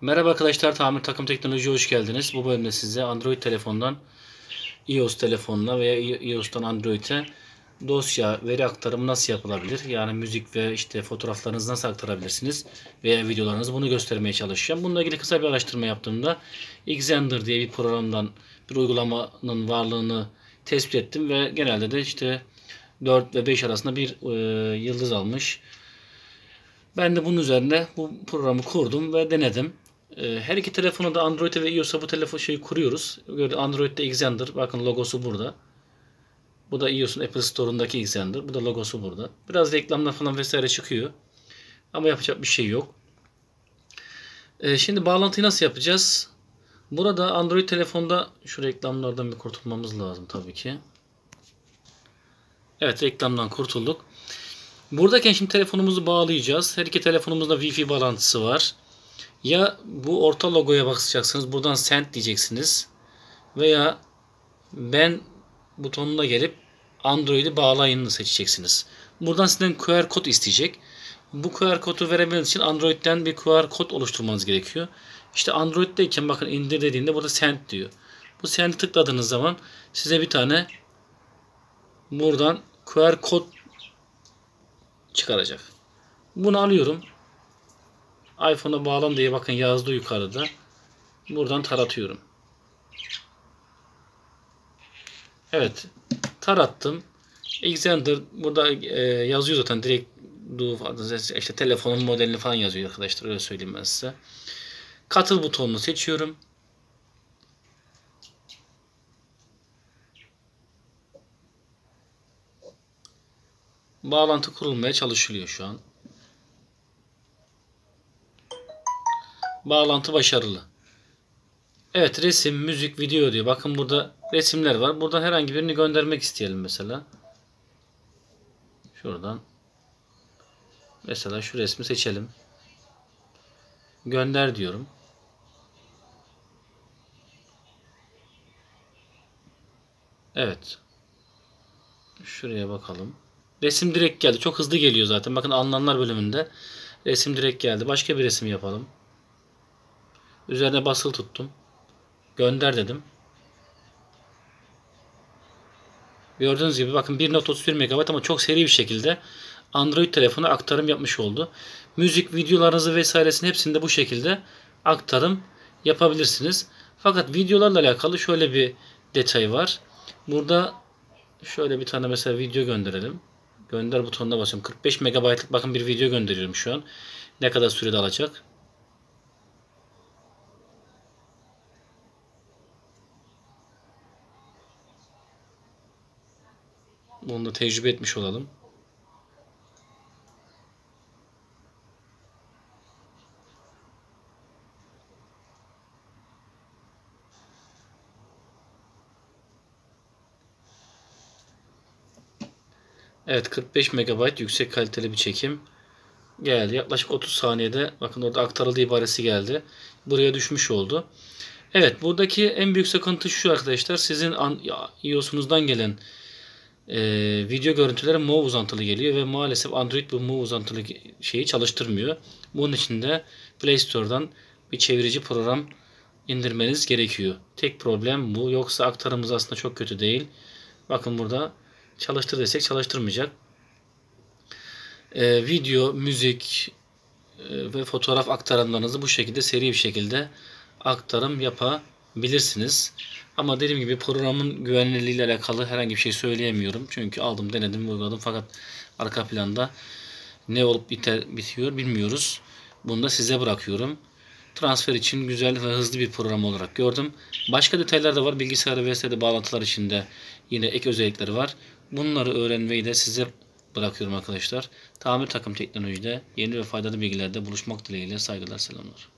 Merhaba arkadaşlar, Tamir Takım Teknoloji'ye hoş geldiniz. Bu bölümde size Android telefondan iOS telefonuna veya iOS'tan Android'e dosya, veri aktarımı nasıl yapılabilir? Yani müzik ve işte fotoğraflarınızı nasıl aktarabilirsiniz veya videolarınızı bunu göstermeye çalışacağım. Bununla ilgili kısa bir araştırma yaptığımda Xender diye bir programdan bir uygulamanın varlığını tespit ettim ve genelde de işte 4 ve 5 arasında bir e, yıldız almış. Ben de bunun üzerine bu programı kurdum ve denedim. Ee, her iki telefonu da Android'e ve iOS'a bu telefon şeyi kuruyoruz. Android'de Xender. Bakın logosu burada. Bu da iOS'un Apple Store'undaki Xender. Bu da logosu burada. Biraz reklamlar falan vesaire çıkıyor. Ama yapacak bir şey yok. Ee, şimdi bağlantıyı nasıl yapacağız? Burada Android telefonda şu reklamlardan bir kurtulmamız lazım tabii ki. Evet reklamdan kurtulduk. Buradayken şimdi telefonumuzu bağlayacağız. Her iki telefonumuzda Wi-Fi bağlantısı var. Ya bu orta logoya basacaksınız. Buradan send diyeceksiniz. Veya ben butonuna gelip Android'i bağlayını seçeceksiniz. Buradan sizden QR kod isteyecek. Bu QR kodu verebilmeniz için Android'den bir QR kod oluşturmanız gerekiyor. İşte Android'deyken bakın indir dediğinde burada send diyor. Bu send'i tıkladığınız zaman size bir tane buradan QR kod çıkaracak. Bunu alıyorum iPhone'a bağlan diye bakın yazdı yukarıda. Buradan taratıyorum. Evet. Tarattım. Xender burada e, yazıyor zaten direkt işte telefonun modelini falan yazıyor arkadaşlar öyle söyleyeyim ben size. Katıl butonunu seçiyorum. Bağlantı kurulmaya çalışılıyor şu an. Bağlantı başarılı. Evet resim, müzik, video diyor. Bakın burada resimler var. Buradan herhangi birini göndermek isteyelim mesela. Şuradan. Mesela şu resmi seçelim. Gönder diyorum. Evet. Şuraya bakalım. Resim direkt geldi. Çok hızlı geliyor zaten. Bakın alınanlar bölümünde resim direkt geldi. Başka bir resim yapalım. Üzerine basılı tuttum. Gönder dedim. Gördüğünüz gibi bakın 1.31 MB ama çok seri bir şekilde Android telefona aktarım yapmış oldu. Müzik, videolarınızı vesairesini hepsinde bu şekilde aktarım yapabilirsiniz. Fakat videolarla alakalı şöyle bir detay var. Burada şöyle bir tane mesela video gönderelim. Gönder butonuna basıyorum. 45 MB'lık bakın bir video gönderiyorum şu an. Ne kadar sürede alacak? Bunu da tecrübe etmiş olalım. Evet 45 MB yüksek kaliteli bir çekim geldi. Yaklaşık 30 saniyede bakın orada aktarıldı ibaresi geldi. Buraya düşmüş oldu. Evet buradaki en büyük sıkıntı şu arkadaşlar. Sizin iOS'unuzdan gelen e, video görüntüleri MOV uzantılı geliyor ve maalesef Android bu MOV uzantılı şeyi çalıştırmıyor. Bunun için de Play Store'dan bir çevirici program indirmeniz gerekiyor. Tek problem bu. Yoksa aktarımız aslında çok kötü değil. Bakın burada çalıştır desek çalıştırmayacak. Ee, video, müzik e, ve fotoğraf aktarımlarınızı bu şekilde seri bir şekilde aktarım yapabilirsiniz. Ama dediğim gibi programın güvenilirliği ile alakalı herhangi bir şey söyleyemiyorum. Çünkü aldım, denedim, uyguladım fakat arka planda ne olup biter, bitiyor bilmiyoruz. Bunu da size bırakıyorum. Transfer için güzel ve hızlı bir program olarak gördüm. Başka detaylar da var. Bilgisayar ve SD bağlantılar içinde yine ek özellikleri var. Bunları öğrenmeyi de size bırakıyorum arkadaşlar. Tamir takım teknolojide yeni ve faydalı bilgilerde buluşmak dileğiyle saygılar selamlar.